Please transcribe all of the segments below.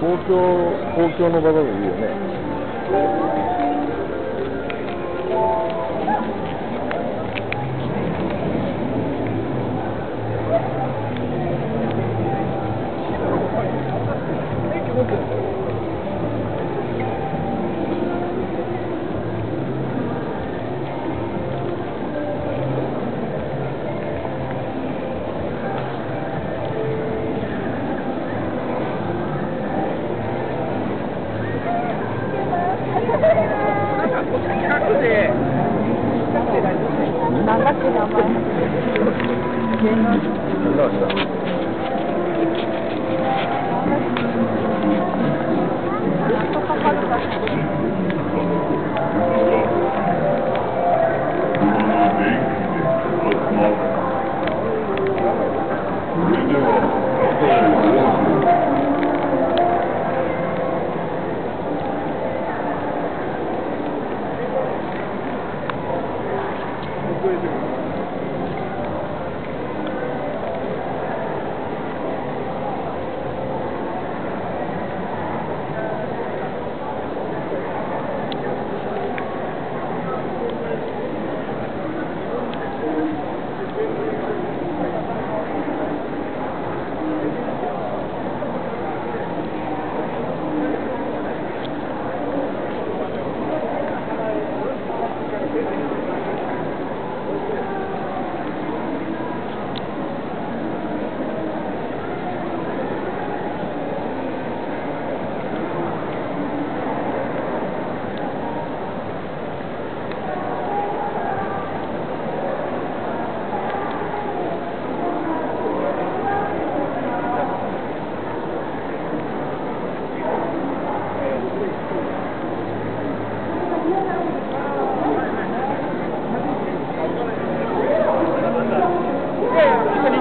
公共、公共の場だといいよね。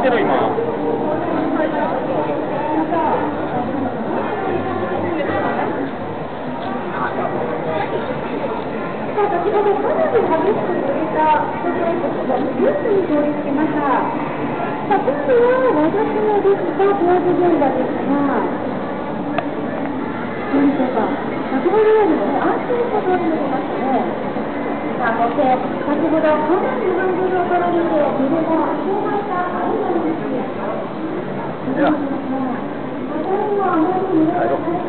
先ほどかなり激しく揺れたころですが、ニュースに通りつきました。さあ、今度は我が島ですが、工事現場ですが、どうでしょうか。先ほどよりもね、安心した通りになりましたね。さあ、そして、先ほどかなりの半分上から見て、揺れが広がった Yeah. I don't.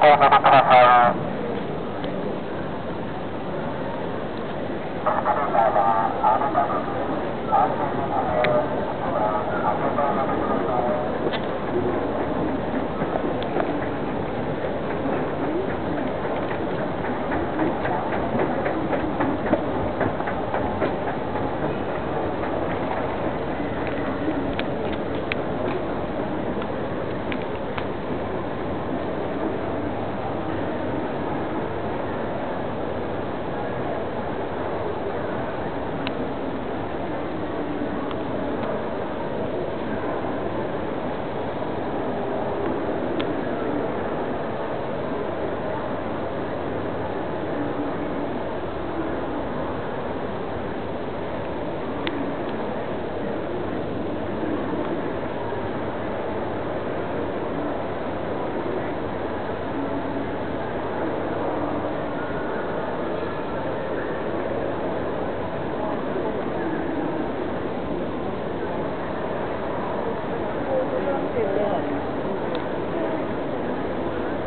ご乗りください。Thank you.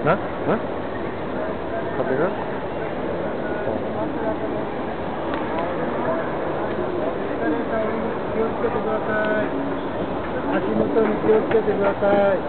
なな壁が？気をつけてください足元に気をつけてください。